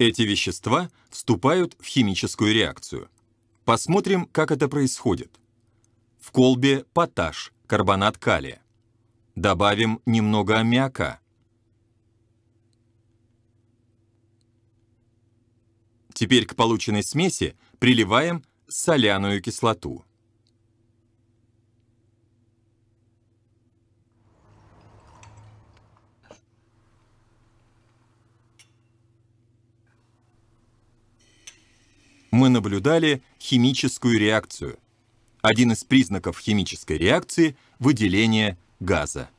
Эти вещества вступают в химическую реакцию. Посмотрим, как это происходит. В колбе поташ, карбонат калия. Добавим немного аммиака. Теперь к полученной смеси приливаем соляную кислоту. Мы наблюдали химическую реакцию. Один из признаков химической реакции – выделение газа.